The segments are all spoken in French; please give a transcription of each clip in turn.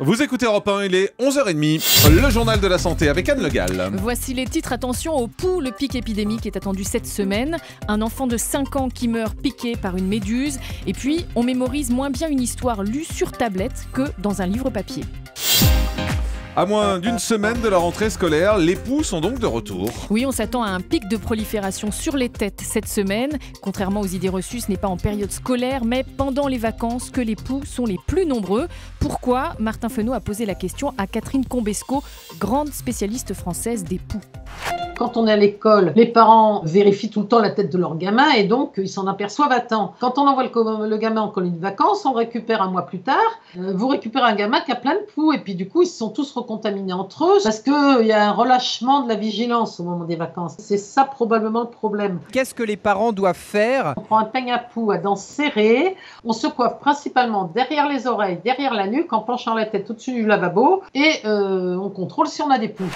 Vous écoutez Europe 1, il est 11h30, le journal de la santé avec Anne Le Gall. Voici les titres. Attention au pouls, le pic épidémique est attendu cette semaine. Un enfant de 5 ans qui meurt piqué par une méduse. Et puis, on mémorise moins bien une histoire lue sur tablette que dans un livre papier. À moins d'une semaine de la rentrée scolaire, les poux sont donc de retour. Oui, on s'attend à un pic de prolifération sur les têtes cette semaine. Contrairement aux idées reçues, ce n'est pas en période scolaire, mais pendant les vacances que les poux sont les plus nombreux. Pourquoi? Martin Fenot a posé la question à Catherine Combesco, grande spécialiste française des poux. Quand on est à l'école, les parents vérifient tout le temps la tête de leur gamin et donc ils s'en aperçoivent à temps. Quand on envoie le, gamin en colonie de vacances, on récupère un mois plus tard, euh, vous récupérez un gamin qui a plein de poux et puis du coup ils se sont tous recontaminés entre eux parce qu'il y a un relâchement de la vigilance au moment des vacances. C'est ça probablement le problème. Qu'est-ce que les parents doivent faire? On prend un peigne à poux à dents serrées, on se coiffe principalement derrière les oreilles, derrière la nuque en penchant la tête au-dessus du lavabo et euh, on contrôle si on a des poux.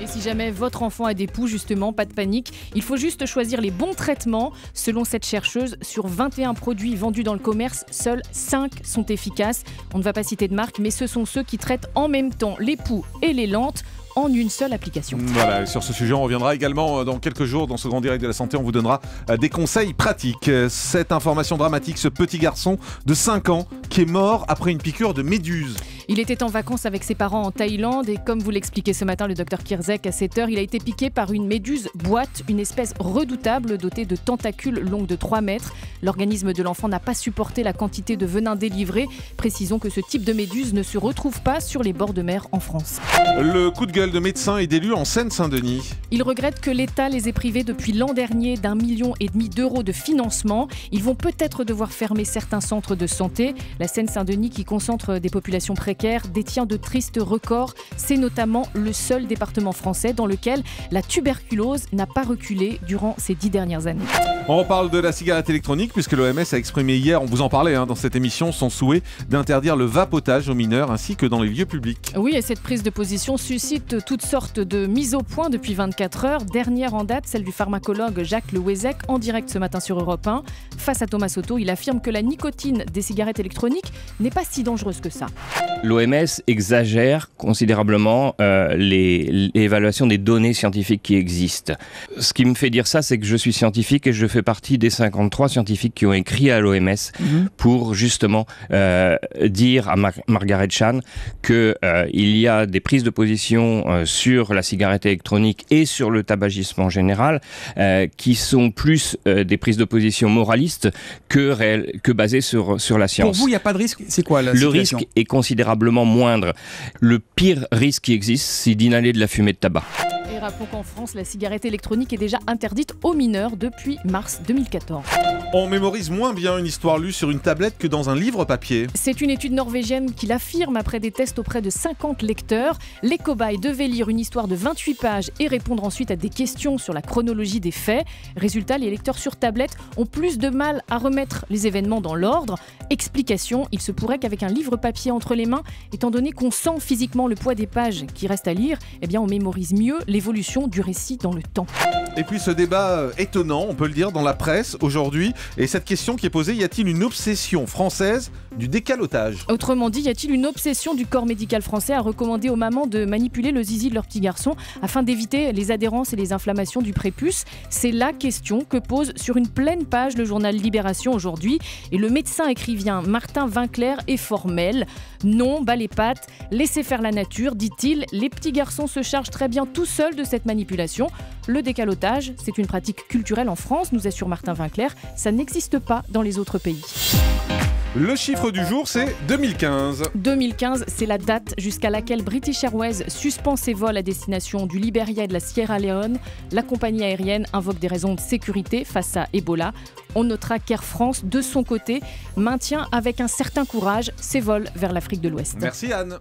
Et si jamais votre enfant a des poux, justement, pas de panique. Il faut juste choisir les bons traitements. Selon cette chercheuse, sur 21 produits vendus dans le commerce, seuls 5 sont efficaces. On ne va pas citer de marque, mais ce sont ceux qui traitent en même temps les poux et les lentes en une seule application. Voilà, sur ce sujet, on reviendra également euh, dans quelques jours dans ce grand direct de la santé. On vous donnera euh, des conseils pratiques. Euh, cette information dramatique, ce petit garçon de 5 ans qui est mort après une piqûre de méduse. Il était en vacances avec ses parents en Thaïlande et comme vous l'expliquait ce matin le docteur Kirzek à 7h, il a été piqué par une méduse boîte, une espèce redoutable dotée de tentacules longs de 3 mètres. L'organisme de l'enfant n'a pas supporté la quantité de venin délivré. Précisons que ce type de méduse ne se retrouve pas sur les bords de mer en France. Le coup de gueule de médecins et d'élus en Seine-Saint-Denis. Ils regrettent que l'État les ait privés depuis l'an dernier d'un million et demi d'euros de financement. Ils vont peut-être devoir fermer certains centres de santé. La Seine-Saint-Denis, qui concentre des populations précaires, détient de tristes records. C'est notamment le seul département français dans lequel la tuberculose n'a pas reculé durant ces dix dernières années. On parle de la cigarette électronique puisque l'OMS a exprimé hier, on vous en parlait hein, dans cette émission, son souhait d'interdire le vapotage aux mineurs ainsi que dans les lieux publics. Oui, et cette prise de position suscite toutes sortes de mises au point depuis 24 heures. Dernière en date, celle du pharmacologue Jacques Le en direct ce matin sur Europe 1. Face à Thomas Soto, il affirme que la nicotine des cigarettes électroniques n'est pas si dangereuse que ça. L'OMS exagère considérablement euh, l'évaluation des données scientifiques qui existent. Ce qui me fait dire ça, c'est que je suis scientifique et je fais partie des 53 scientifiques qui ont écrit à l'OMS mhm. pour justement euh, dire à Margaret Chan qu'il euh, y a des prises de position euh, sur la cigarette électronique et sur le tabagisme en général qui sont plus des prises de position moralistes que, que basées sur, sur la science. Pour vous, il n'y a pas de risque? C'est quoi la Le risque est moindre. Le pire risque qui existe, c'est d'inhaler de la fumée de tabac rappelons qu'en France, la cigarette électronique est déjà interdite aux mineurs depuis mars 2014. On mémorise moins bien une histoire lue sur une tablette que dans un livre papier. C'est une étude norvégienne qui l'affirme après des tests auprès de 50 lecteurs. Les cobayes devaient lire une histoire de 28 pages et répondre ensuite à des questions sur la chronologie des faits. Résultat, les lecteurs sur tablette ont plus de mal à remettre les événements dans l'ordre. Explication, il se pourrait qu'avec un livre papier entre les mains, étant donné qu'on sent physiquement le poids des pages qui restent à lire, eh bien on mémorise mieux du récit dans le temps. Et puis ce débat euh, étonnant, on peut le dire, dans la presse aujourd'hui, et cette question qui est posée, y a-t-il une obsession française du décalotage Autrement dit, y a-t-il une obsession du corps médical français à recommander aux mamans de manipuler le zizi de leur petit garçon afin d'éviter les adhérences et les inflammations du prépuce? C'est la question que pose sur une pleine page le journal Libération aujourd'hui, et le médecin écrivain Martin Vinclair est formel. Non, bas les pattes, laissez faire la nature, dit-il, les petits garçons se chargent très bien tout seuls de cette manipulation. Le décalotage, c'est une pratique culturelle en France, nous assure Martin Vinclair. Ça n'existe pas dans les autres pays. Le chiffre du jour, c'est 2015. 2015, c'est la date jusqu'à laquelle British Airways suspend ses vols à destination du Liberia et de la Sierra Leone. La compagnie aérienne invoque des raisons de sécurité face à Ebola. On notera qu'Air France, de son côté, maintient avec un certain courage ses vols vers l'Afrique de l'Ouest. Merci Anne.